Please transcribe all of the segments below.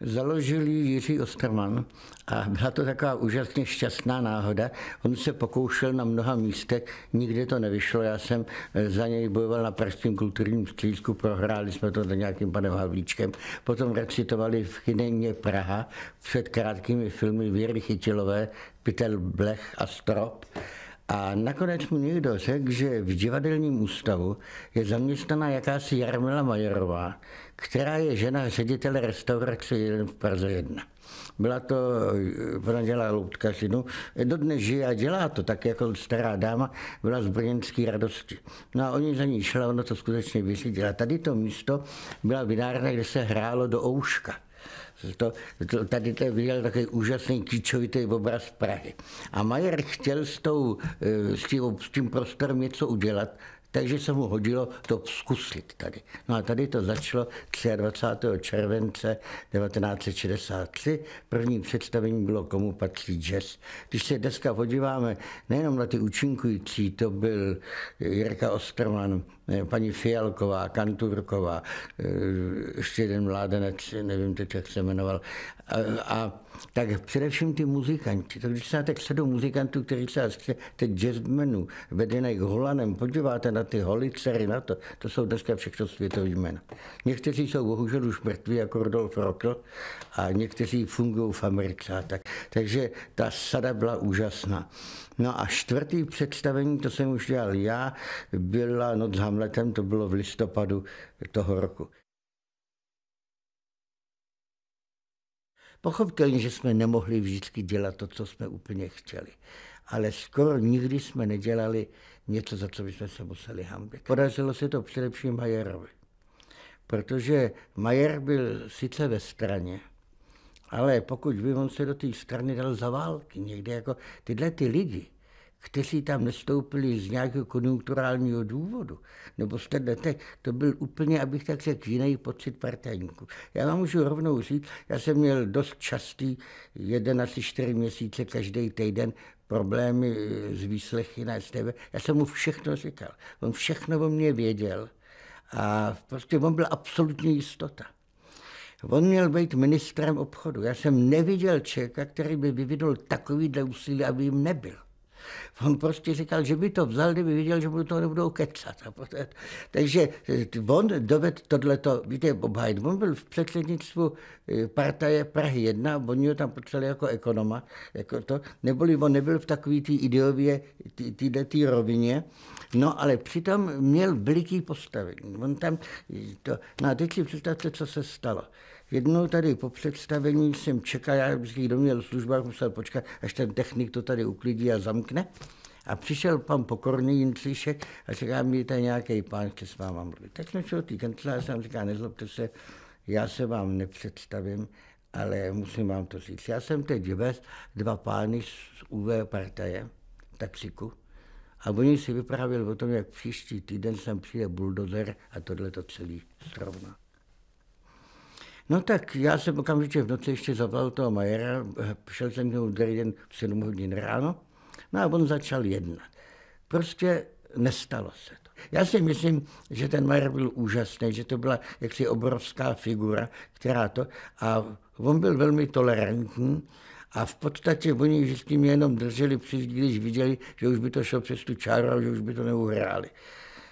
Založil ji Jiří Osterman a byla to taková úžasně šťastná náhoda. On se pokoušel na mnoha místech, nikdy to nevyšlo. Já jsem eh, za něj bojoval na Pražském kulturním střízku, prohráli jsme to za nějakým panem Havlíčkem. Potom recitovali v Chyneně Praha před krátkými filmy Věry Chytilové, Pytel Blech a Strop. A nakonec mu někdo řekl, že v divadelním ústavu je zaměstnaná jakási Jarmila Majerová, která je žena ředitele restaurace jeden v Praze 1. Byla to, ona dělá loutkařinu, dodnes žije a dělá to, tak jako stará dáma, byla z brněnské radosti. No a oni za ní šla, ono to skutečně vyřídila. Tady to místo byla vinárna, kde se hrálo do ouška. To, to, tady to viděl takový úžasný kýčovitý obraz Prahy. A Majer chtěl s, tou, eh, s, tím, s tím prostorem něco udělat, takže se mu hodilo to zkusit tady. No a tady to začalo 23. července 1963. První představení bylo Komu patří jazz. Když se dneska podíváme nejenom na ty účinkující, to byl Jirka Osterman, paní Fialková, Kanturková, ještě jeden mládenec, nevím teď, jak se jmenoval. A, a tak především ty muzikanti. Tak když se na těch sedm muzikantů, kteří se teď jazzmenů vedených Holanem, podíváte na ty holicery, na to, to jsou dneska všechno světový jména. Někteří jsou bohužel už mrtví, jako Rodolf Rockl, a někteří fungují v Americe. Tak. Takže ta sada byla úžasná. No a čtvrtý představení, to jsem už dělal já, byla Noc s Hamletem, to bylo v listopadu toho roku. Pochopitelně, že jsme nemohli vždycky dělat to, co jsme úplně chtěli. Ale skoro nikdy jsme nedělali něco, za co bychom se museli hambit. Podařilo se to především Majerovi. Protože Majer byl sice ve straně, ale pokud by on se do té strany dal za války, někde jako tyhle ty lidi, kteří tam nestoupili z nějakého konjunkturálního důvodu, nebo z této, to byl úplně, abych tak řekl, jiný pocit partajníků. Já vám můžu rovnou říct, já jsem měl dost častý, jeden asi čtyři měsíce každý týden problémy s výslechy na STV. Já jsem mu všechno říkal. On všechno o mě věděl. A prostě on byl absolutní jistota. On měl být ministrem obchodu. Já jsem neviděl člověka, který by vyvinul takovýhle úsilí, aby jim nebyl. On prostě říkal, že by to vzal, kdyby viděl, že mu to nebudou kecat. Takže eh, on dovedl tohleto, víte, obhajit. On byl v předsednictvu eh, partaje Prahy 1, oni ho tam potřebovali jako ekonoma, jako to, neboli on nebyl v takové té ideově, tý rovině, no ale přitom měl veliký postavení. On tam, to, no a teď si představte, co se stalo. Jednou tady po představení jsem čekal, já vždycky kdo měl službách, musel počkat, až ten technik to tady uklidí a zamkne. A přišel pan pokorný Jindřišek a říká mi, tady nějaký pán chce s váma mluvit. Tak jsme šel tý kanceláře a říká, nezlobte se, já se vám nepředstavím, ale musím vám to říct. Já jsem teď vez dva pány z UV partaje, taxiku, a oni si vyprávěli o tom, jak příští týden sem přijde buldozer a tohle to celý srovná. No tak já jsem okamžitě v noci ještě zavolal toho Majera, šel jsem němu druhý den v 7 hodin ráno, no a on začal jednat. Prostě nestalo se to. Já si myslím, že ten Majer byl úžasný, že to byla jaksi obrovská figura, která to, a on byl velmi tolerantní, a v podstatě oni vždycky mě jenom drželi při, když viděli, že už by to šlo přes tu čáru a že už by to neuhráli.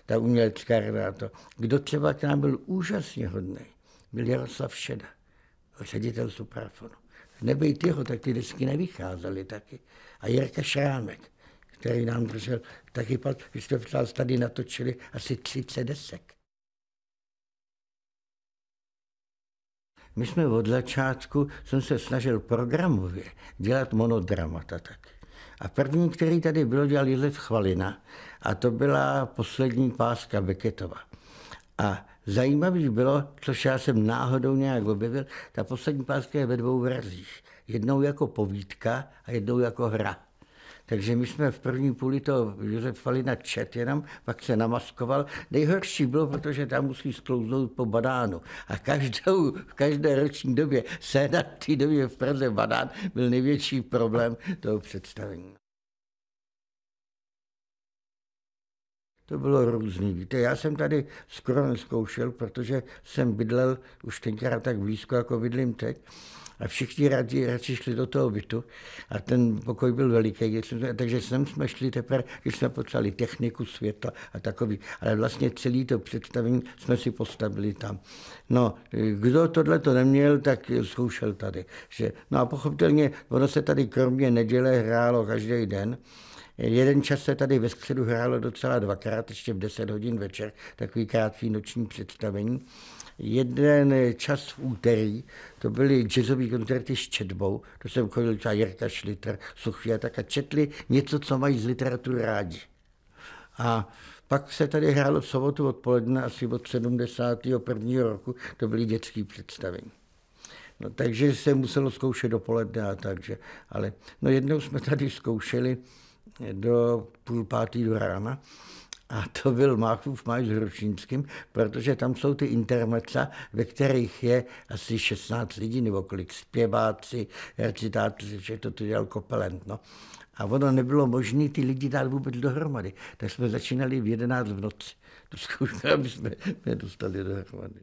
Ta umělecká rada to. Kdo třeba k nám byl úžasně hodný, byl Jaroslav Šeda, ředitel Suprafonu. Nebejt jeho, tak ty desky nevycházely taky. A Jirka Šrámek, který nám držel taky pal, vy jste tady natočili asi 30 desek. My jsme od začátku, jsem se snažil programově dělat monodramata taky. A první, který tady bylo, dělal Josef Chvalina a to byla poslední páska Beketova. A Zajímavý bylo, což já jsem náhodou nějak objevil, ta poslední páska je ve dvou verzích. Jednou jako povídka a jednou jako hra. Takže my jsme v první půli to Josef Falina čet jenom, pak se namaskoval. Nejhorší bylo, protože tam musí sklouznout po banánu. A každou, v každé roční době sedat té době v Praze banán byl největší problém toho představení. To bylo různý. Víte, já jsem tady skoro neskoušel, protože jsem bydlel už tenkrát tak blízko, jako bydlím teď. A všichni radši, radši šli do toho bytu a ten pokoj byl veliký, takže sem jsme šli teprve, když jsme potřebovali techniku, světla a takový. Ale vlastně celý to představení jsme si postavili tam. No, kdo tohle to neměl, tak zkoušel tady. Že, no a pochopitelně, ono se tady kromě neděle hrálo každý den. Jeden čas se tady ve středu hrálo docela dvakrát, ještě v 10 hodin večer, takový krátký noční představení. Jeden čas v úterý, to byly jazzové koncerty s četbou, to jsem chodil třeba Jirka Šlitr, Sofia, tak a četli něco, co mají z literatury rádi. A pak se tady hrálo v sobotu odpoledne, asi od 71. roku, to byly dětské představení. No, takže se muselo zkoušet dopoledne a takže. Ale no jednou jsme tady zkoušeli do půl pátý do rána a to byl Máchův máj s Hrušínským, protože tam jsou ty intermeca, ve kterých je asi 16 lidí nebo kolik zpěváci, recitátoři, že to tu dělal Kopelent. No. A ono nebylo možné ty lidi dát vůbec dohromady. Tak jsme začínali v 11 v noci. To zkouška, aby jsme je dostali dohromady.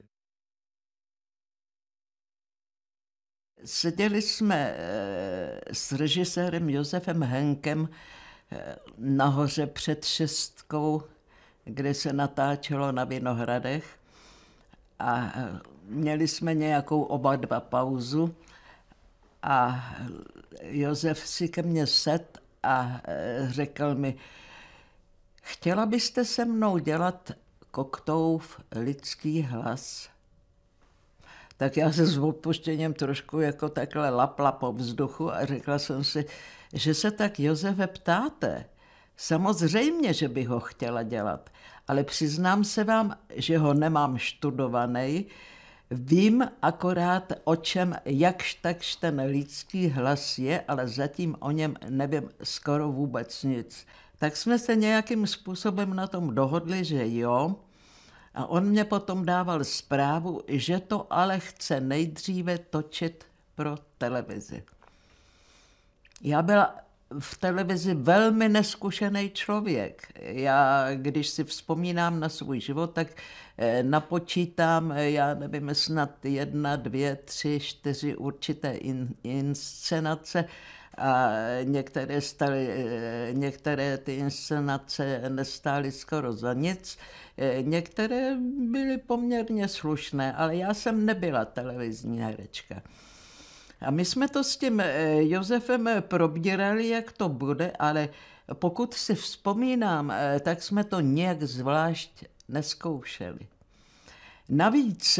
Seděli jsme eh, s režisérem Josefem Henkem nahoře před šestkou, kde se natáčelo na Vinohradech a eh, měli jsme nějakou oba dva pauzu a Josef si ke mně set a řekl mi, chtěla byste se mnou dělat koktouf lidský hlas? tak já se s odpuštěním trošku jako takhle lapla po vzduchu a řekla jsem si, že se tak Josefe ptáte. Samozřejmě, že bych ho chtěla dělat, ale přiznám se vám, že ho nemám študovaný, Vím akorát, o čem jakž takž ten lidský hlas je, ale zatím o něm nevím skoro vůbec nic. Tak jsme se nějakým způsobem na tom dohodli, že jo, a on mě potom dával zprávu, že to ale chce nejdříve točit pro televizi. Já byla v televizi velmi neskušený člověk. Já, když si vzpomínám na svůj život, tak eh, napočítám, eh, já nevím, snad jedna, dvě, tři, čtyři určité in, inscenace a některé, staly, eh, některé ty inscenace nestály skoro za nic, některé byly poměrně slušné, ale já jsem nebyla televizní herečka. A my jsme to s tím eh, Josefem probírali, jak to bude, ale pokud si vzpomínám, tak jsme to nějak zvlášť neskoušeli. Navíc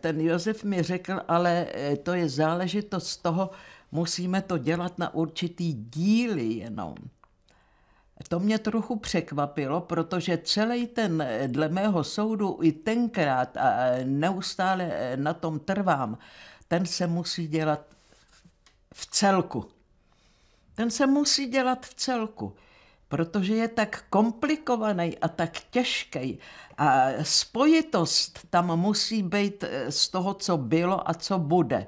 ten Josef mi řekl, ale to je záležitost toho, musíme to dělat na určitý díly jenom. To mě trochu překvapilo, protože celý ten, dle mého soudu, i tenkrát a neustále na tom trvám, ten se musí dělat v celku. Ten se musí dělat v celku, protože je tak komplikovaný a tak těžký a spojitost tam musí být z toho, co bylo a co bude.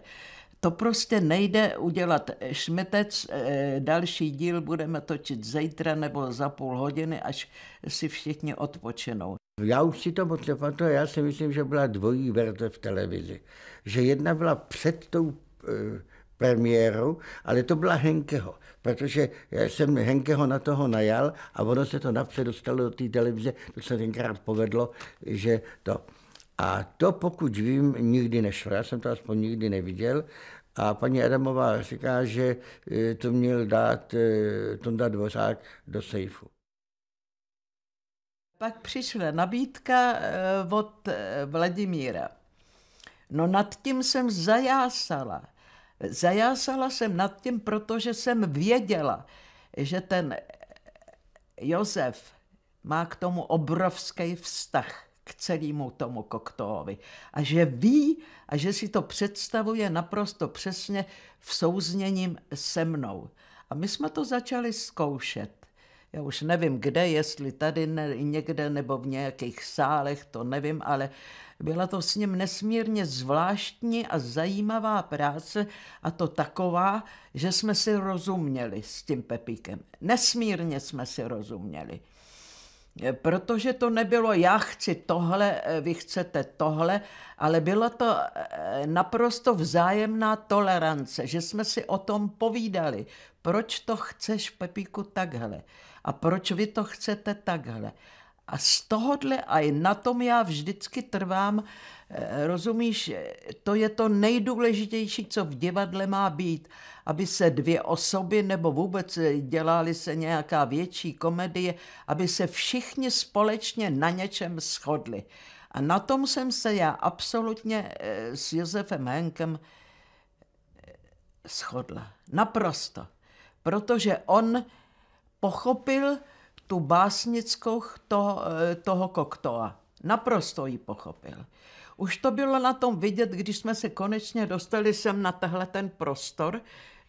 To prostě nejde udělat šmetec, eh, další díl budeme točit zítra nebo za půl hodiny, až si všichni odpočinou. Já už si to moc nepamatuju, já si myslím, že byla dvojí verze v televizi. Že jedna byla před tou premiérou, ale to byla Henkeho, protože já jsem Henkeho na toho najal a ono se to napřed dostalo do té televize, to se tenkrát povedlo, že to... A to, pokud vím, nikdy nešlo. Já jsem to aspoň nikdy neviděl. A paní Adamová říká, že e, to měl dát e, Tonda Dvořák do sejfu. Pak přišla nabídka e, od Vladimíra. No nad tím jsem zajásala. Zajásala jsem nad tím, protože jsem věděla, že ten Josef má k tomu obrovský vztah k celému tomu koktovi. A že ví a že si to představuje naprosto přesně v souzněním se mnou. A my jsme to začali zkoušet. Já už nevím kde, jestli tady ne, někde nebo v nějakých sálech, to nevím, ale byla to s ním nesmírně zvláštní a zajímavá práce a to taková, že jsme si rozuměli s tím Pepíkem. Nesmírně jsme si rozuměli. protože to nebylo já chci tohle, vy chcete tohle, ale byla to naprosto vzájemná tolerance, že jsme si o tom povídali. Proč to chceš, Pepíku, takhle? A proč vy to chcete takhle? A z tohohle, a i na tom já vždycky trvám, eh, rozumíš, to je to nejdůležitější, co v divadle má být, aby se dvě osoby nebo vůbec dělali se nějaká větší komedie, aby se všichni společně na něčem shodli. A na tom jsem se já absolutně eh, s Josefem Henkem eh, shodla. Naprosto. Protože on pochopil, tu básnickou toho, eh, toho koktoa. Naprosto ji pochopil. Už to bylo na tom vidět, když jsme se konečně dostali sem na tehle ten prostor,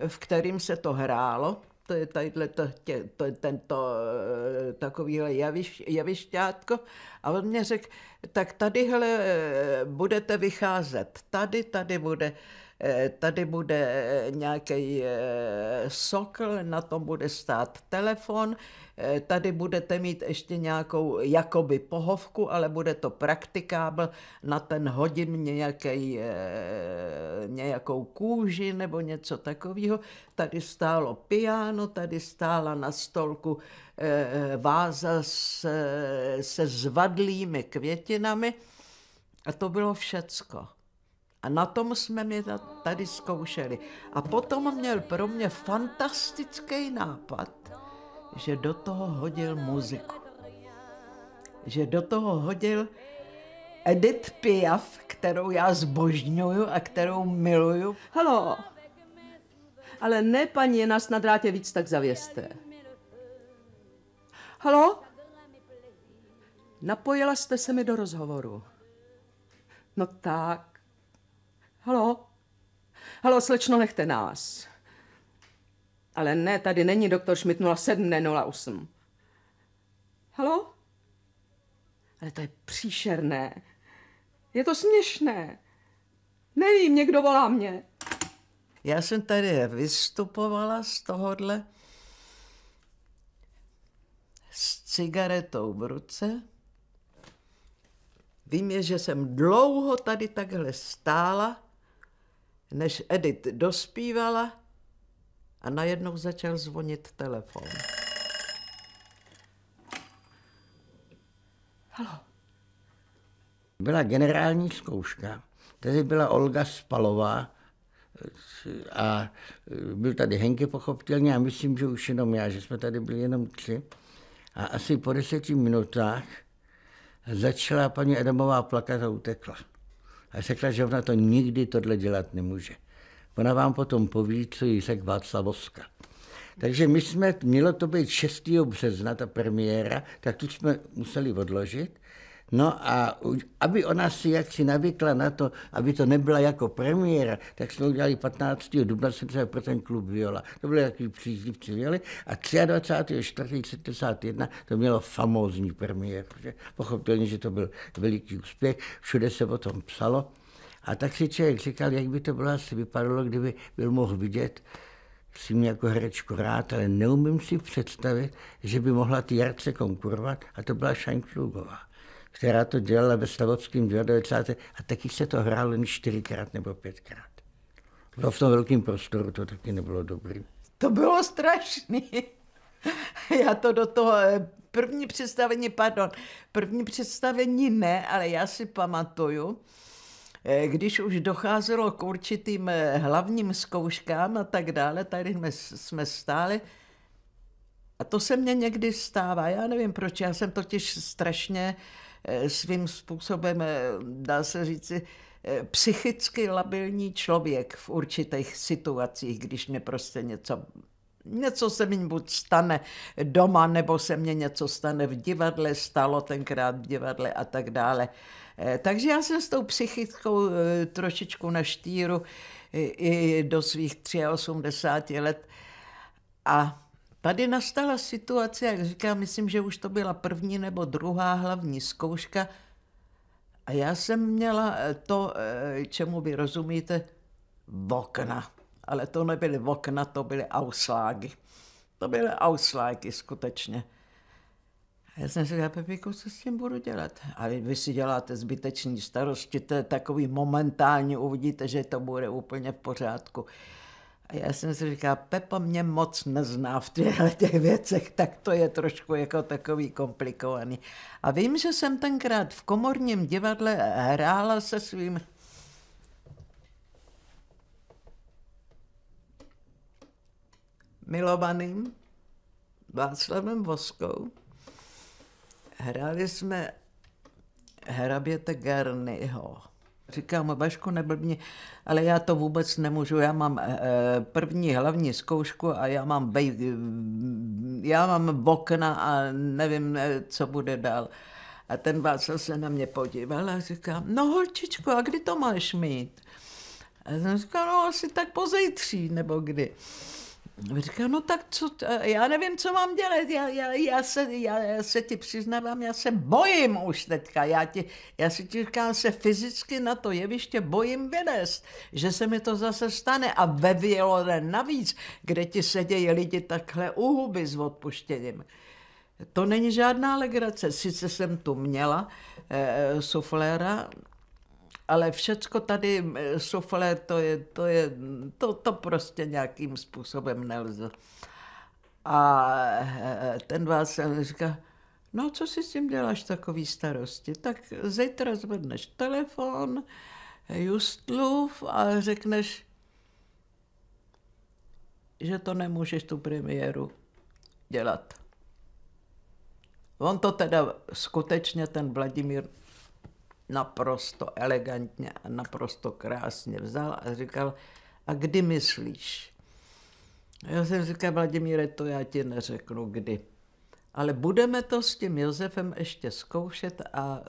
v kterým se to hrálo. To je tadyhle to, tě, to, tento eh, takovýhle javiš, javišťátko. A on mě řekl, tak tadyhle eh, budete vycházet. Tady, tady bude tady bude nějaký sokl, na tom bude stát telefon, Eh, tady budete mít ještě nějakou jakoby pohovku, ale bude to praktikábl, na ten hodin nějaký, eh, nějakou kůži nebo něco takového. Tady stálo piano, tady stála na stolku eh, váza se, se zvadlými květinami a to bylo všecko. A na tom jsme mě tady zkoušeli. A potom měl pro mě fantastický nápad, že do toho hodil muziku. Že do toho hodil Edith Piaf, kterou já zbožňuju a kterou miluju. Halo, ale ne, paní, je nás na drátě víc, tak zavěste. Halo? Napojila jste se mi do rozhovoru. No tak. Halo? Halo, slečno, nechte nás. Ale ne, tady není doktor Schmidt 07, ne 08. Halo? Ale to je příšerné. Je to směšné. Nevím, někdo volá mě. Já jsem tady vystupovala z tohohle s cigaretou v ruce. Vím je, že jsem dlouho tady takhle stála, než Edith dospívala a najednou začal zvonit telefon. Halo. Byla generální zkouška. Tady byla Olga Spalová a byl tady Henky pochopitelně a myslím, že už jenom já, že jsme tady byli jenom tři. A asi po deseti minutách začala paní Adamová plakat a utekla. A řekla, že ona to nikdy tohle dělat nemůže. Ona vám potom poví, co jí řekl Václavovska. Takže my jsme, mělo to být 6. března, ta premiéra, tak tu jsme museli odložit. No a aby ona si jaksi navykla na to, aby to nebyla jako premiéra, tak jsme udělali 15. dubna se pro ten klub Viola. To byly takový příznivci Violy. A 23.4.71 to mělo famózní premiér, pochopitelně, že to byl veliký úspěch, všude se o tom psalo. A tak si člověk říkal, jak by to bylo asi vypadalo, kdyby byl mohl vidět, si mě jako herečku rád, ale neumím si představit, že by mohla ty Jarce konkurovat a to byla Scheinflugová, která to dělala ve Stavovském 29. a taky se to hrálo jen čtyřikrát nebo pětkrát. Bylo v tom velkém prostoru, to taky nebylo dobrý. To bylo strašný. Já to do toho eh, první představení, pardon, první představení ne, ale já si pamatuju, Eh, když už docházelo k určitým eh, hlavním zkouškám a tak dále, tady jsme, jsme stáli, a to se mně někdy stává, já nevím proč, já jsem totiž strašně eh, svým způsobem, dá se říci, psychicky labilní člověk v určitých situacích, když mě prostě něco něco se mi buď stane doma, nebo se mně něco stane v divadle, stalo tenkrát v divadle a tak dále. Eh, takže já jsem s tou psychickou eh, trošičku na štíru i do svých 83 let. A tady nastala situace, jak říkám, myslím, že už to byla první nebo druhá hlavní zkouška. A já jsem měla eh, to, čemu vy rozumíte, okna. Ale to nebyly okna, to byly auslágy. To byly auslágy skutečně. Já jsem říkal, Pepíku, co s tím budu dělat? A vy si děláte zbytečný starosti, to je takový momentální, uvidíte, že to bude úplně v pořádku. A já jsem si říkal, Pepa mě moc nezná v těchto těch věcech, tak to je trošku jako takový komplikovaný. A vím, že jsem tenkrát v komorním divadle hrála se svým milovaným Václavem Voskou. Hráli jsme hraběte Garnyho. Říkám, Vašku, neblbni, ale já to vůbec nemůžu. Já mám e, první hlavní zkoušku a já mám, bej, já mám okna a nevím, eh, co bude dál. A ten Václav se na mě podíval a říká, no holčičko, a kdy to máš mít? A jsem říkal, no asi tak pozejtří, nebo kdy. Říká, no tak co, já nevím, co mám dělat, já, já, já, se, já, já se ti přiznávám, já se bojím už teďka, já, ti, já si ti říkám, se fyzicky na to jeviště bojím vynést, že se mi to zase stane a ve Vělore navíc, kde ti sedějí lidi takhle u huby s odpuštěním. To není žádná legrace, sice jsem tu měla e, sufléra, ale všecko tady, suflé, to je, to je, to, to prostě nějakým způsobem nelze. A ten vás říká, no co si s tím děláš takový starosti? Tak zítra zvedneš telefon, Justluv a řekneš, že to nemůžeš tu premiéru dělat. On to teda skutečně, ten Vladimír, naprosto elegantně a naprosto krásně vzal a říkal, a kdy myslíš? Já jsem říkal, Vladimíre, to já ti neřeknu kdy. Ale budeme to s tím Josefem ještě zkoušet a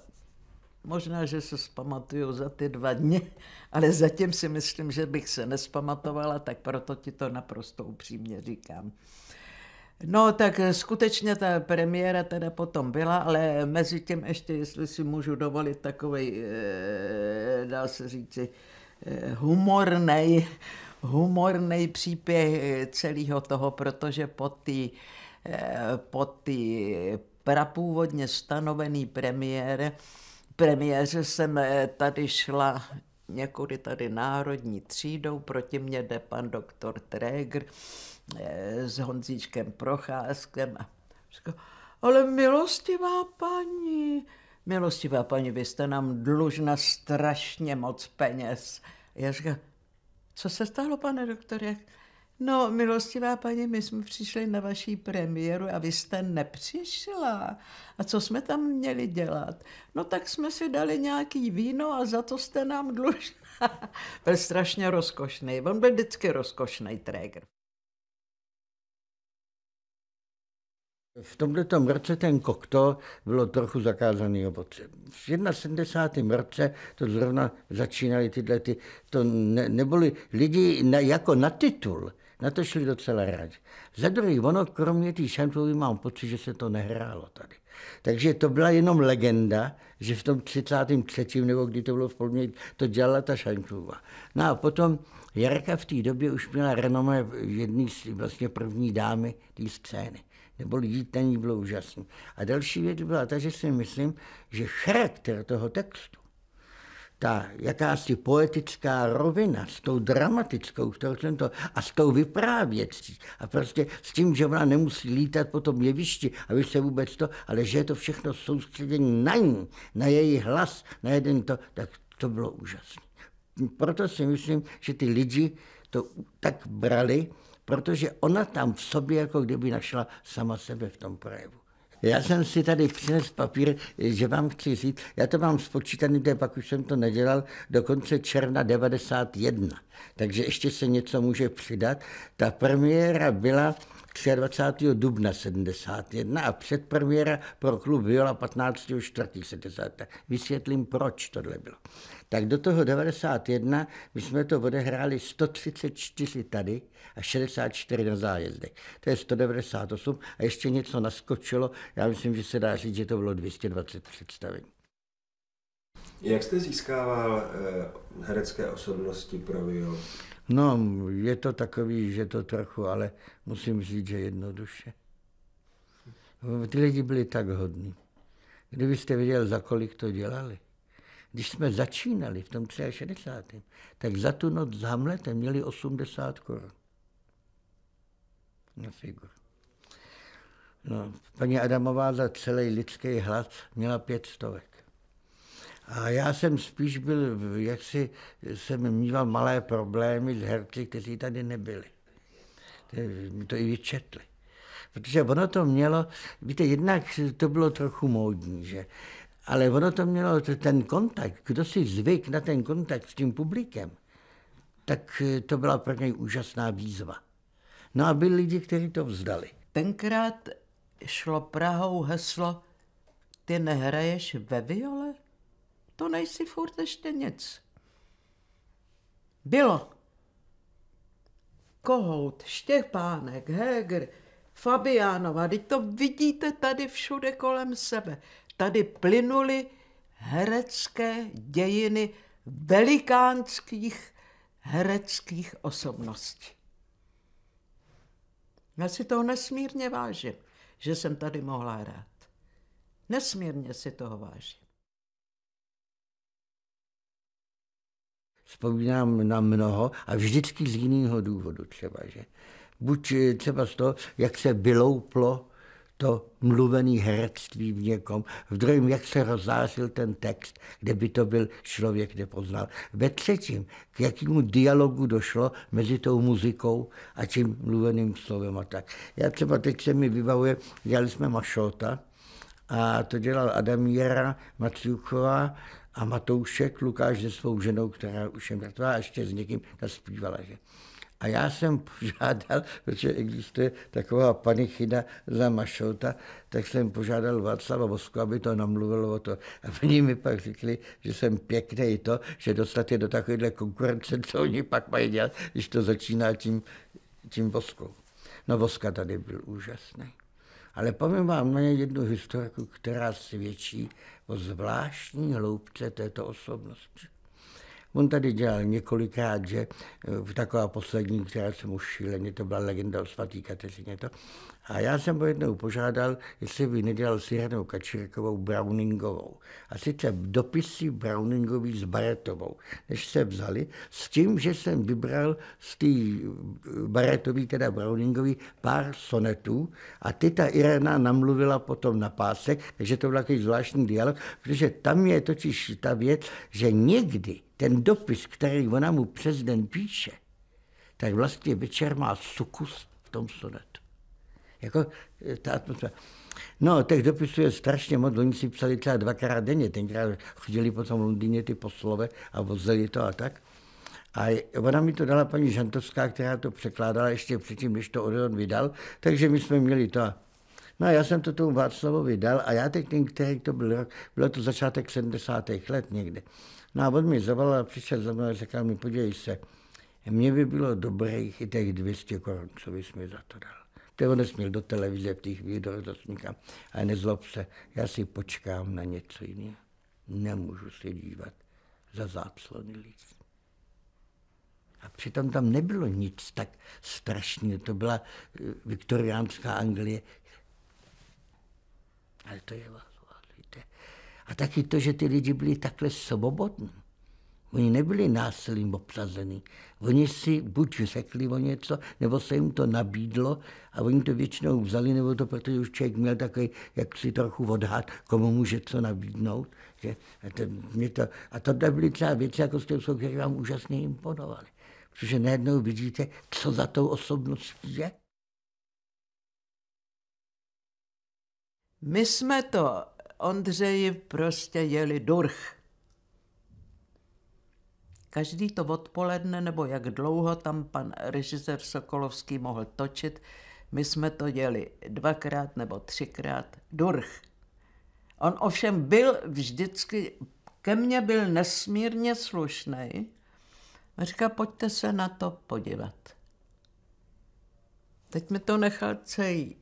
možná, že se zpamatuju za ty dva dny, ale zatím si myslím, že bych se nespamatovala, tak proto ti to naprosto upřímně říkám. No, tak skutečně ta premiéra teda potom byla, ale mezi tím ještě, jestli si můžu dovolit takový, eh, dá se říci, eh, humornej, humornej příběh celého toho, protože po té po tý prapůvodně stanovený premiér, premiéře jsem eh, tady šla někudy tady národní třídou, proti mě jde pan doktor Träger, Eh, s Honzíčkem Procházkem. A říkal, ale milostivá paní, milostivá paní, vy jste nám dlužna strašně moc peněz. Já říkám, co se stalo, pane doktore? No, milostivá paní, my jsme přišli na vaší premiéru a vy jste nepřišla. A co jsme tam měli dělat? No tak jsme si dali nějaký víno a za to jste nám dlužná. byl strašně rozkošný. On byl vždycky rozkošný tréger. V tomto roce ten kokto bylo trochu zakázaný ovoce. V 71. roce to zrovna začínaly tyhle, ty, to ne, neboli lidi na, jako na titul, na to šli docela rádi. Za druhý, ono kromě té šantový mám pocit, že se to nehrálo tady. Takže to byla jenom legenda, že v tom 33. nebo kdy to bylo v Polmě, to dělala ta šantová. No a potom Jarka v té době už měla renomé jedný z vlastně první dámy té scény nebo na ní bylo úžasné. A další věc byla ta, že si myslím, že charakter toho textu, ta jakási poetická rovina s tou dramatickou, kterou jsem to, a s tou vyprávěcí a prostě s tím, že ona nemusí lítat po tom jevišti, aby se vůbec to, ale že je to všechno soustředění na ní, na její hlas, na jeden to, tak to bylo úžasné. Proto si myslím, že ty lidi to tak brali, protože ona tam v sobě jako kdyby našla sama sebe v tom projevu. Já jsem si tady přinesl papír, že vám chci říct, já to mám spočítaný, to pak už jsem to nedělal, do konce června 91. Takže ještě se něco může přidat. Ta premiéra byla 23. dubna 71 a předpremiéra pro klub Viola 15. 4. 70. Vysvětlím, proč tohle bylo. Tak do toho 91 my jsme to odehráli 134 tady a 64 na zájezdech. To je 198 a ještě něco naskočilo. Já myslím, že se dá říct, že to bylo 220 představení. Jak jste získával eh, herecké osobnosti pro viol? No, je to takový, že to trochu, ale musím říct, že jednoduše. Ty lidi byli tak hodní. Kdybyste viděl, za kolik to dělali. Když jsme začínali v tom 63. tak za tu noc s Hamletem měli 80 korun. Na figur. No, paní Adamová za celý lidský hlas měla pět stovek. A já jsem spíš byl, jak si jsem mýval malé problémy s herci, kteří tady nebyli. Mi to i vyčetli. Protože ono to mělo, víte, jednak to bylo trochu módní, že? Ale ono to mělo ten kontakt, kdo si zvyk na ten kontakt s tím publikem, tak to byla pro něj úžasná výzva. No a byli lidi, kteří to vzdali. Tenkrát šlo Prahou heslo Ty nehraješ ve viole? To nejsi furt ještě nic. Bylo. Kohout, Štěpánek, Heger, Fabiánova, teď to vidíte tady všude kolem sebe. Tady plynuly herecké dějiny velikánských hereckých osobností. Já si toho nesmírně vážím, že jsem tady mohla hrát. Nesmírně si toho vážím. Vzpomínám na mnoho a vždycky z jiného důvodu třeba, že buď třeba z toho, jak se vylouplo to mluvený herectví v někom, v druhém, jak se rozzářil ten text, kde by to byl člověk nepoznal. Ve třetím, k jakému dialogu došlo mezi tou muzikou a tím mluveným slovem a tak. Já třeba teď se mi vybavuje, dělali jsme Mašota a to dělal Adamíra Maciuchová a Matoušek, Lukáš se svou ženou, která už je mrtvá a ještě s někým zpívala. Že? A já jsem požádal, protože existuje taková panichina za Mašouta, tak jsem požádal Václava Vosku, aby to namluvilo o to. A oni mi pak řekli, že jsem pěkný to, že dostat je do takovéhle konkurence, co oni pak mají dělat, když to začíná tím, tím Voskou. No Voska tady byl úžasný. Ale povím vám na jednu historiku, která svědčí o zvláštní hloubce této osobnosti. On tady dělal několikrát, že v taková poslední, která jsem už šíleně, to byla legenda o svatý Kateřině. To. A já jsem ho jednou požádal, jestli by nedělal s Janou Kačírkovou Browningovou. A sice dopisy Browningový s Baretovou, než se vzali, s tím, že jsem vybral z té Baretový, teda Browningový, pár sonetů a ty ta Irena namluvila potom na pásek, takže to byl takový zvláštní dialog, protože tam je totiž ta věc, že někdy ten dopis, který ona mu přes den píše, tak vlastně večer má sukus v tom sonetu. Jako eh, ta atmosféra. No, těch dopisů je strašně moc, oni si psali třeba dvakrát denně, tenkrát chodili potom v Londýně ty poslové a vozili to a tak. A ona mi to dala paní Žantovská, která to překládala ještě předtím, než to Odeon vydal, takže my jsme měli to. No a já jsem to tomu Václavovi dal a já teď ten, který to byl rok, bylo to začátek 70. let někde. No a on mi zavolal přišel za mnou a řekl mi, podívej se, mně by bylo dobré i těch 200 korun, co bys mi za to dal. To on nesměl do televize v těch nikam. Ale nezlob se, já si počkám na něco jiného. Nemůžu se dívat za záclony lidí. A přitom tam nebylo nic tak strašného. To byla eh, viktoriánská Anglie. Ale to je vás. A taky to, že ty lidi byli takhle svobodní. Oni nebyli násilím obsazený. Oni si buď řekli o něco, nebo se jim to nabídlo a oni to většinou vzali, nebo to, protože už člověk měl takový, jak si trochu odhad, komu může co nabídnout. Že? A, to, mě to, a to byly třeba věci, jako jste jsou, které vám úžasně imponovaly. Protože najednou vidíte, co za tou osobností je. My jsme to Ondřeji prostě jeli durch. Každý to odpoledne, nebo jak dlouho tam pan režisér Sokolovský mohl točit, my jsme to děli dvakrát nebo třikrát durch. On ovšem byl vždycky, ke mně byl nesmírně slušný. A říká, pojďte se na to podívat. Teď mi to nechal celý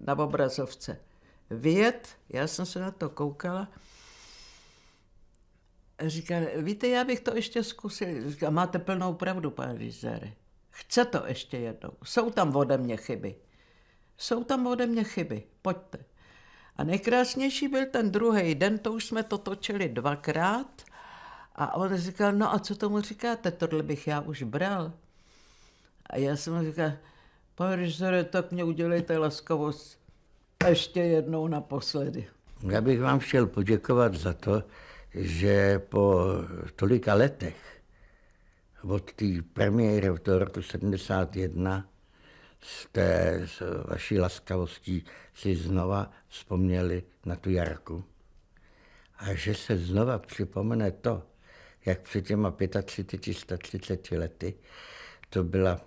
na obrazovce vyjet, já jsem se na to koukala, říká, víte, já bych to ještě zkusil. Říká, máte plnou pravdu, pane Vizere. Chce to ještě jednou. Jsou tam ode mě chyby. jsou tam ode mě chyby, pojďte. A nejkrásnější byl ten druhý den, to už jsme to točili dvakrát. A on říkal, no a co tomu říkáte, tohle bych já už bral. A já jsem mu říkal, pane režisore, tak mě udělejte laskavost ještě jednou naposledy. Já bych vám chtěl poděkovat za to, že po tolika letech od té premiéry v toho roku 71 jste s vaší laskavostí si znova vzpomněli na tu Jarku. A že se znova připomene to, jak před těma 35 či 130 lety to byla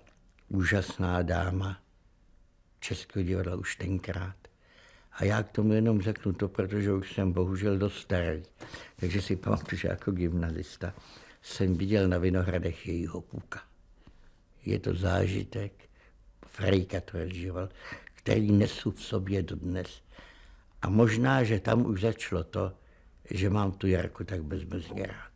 úžasná dáma Českého divadla už tenkrát. A já k tomu jenom řeknu to, protože už jsem bohužel dost starý. Takže si pamatuju, že jako gymnazista jsem viděl na Vinohradech jejího puka. Je to zážitek, Frejka to režíval, který nesu v sobě dodnes. A možná, že tam už začalo to, že mám tu Jarku tak bezmezně rád.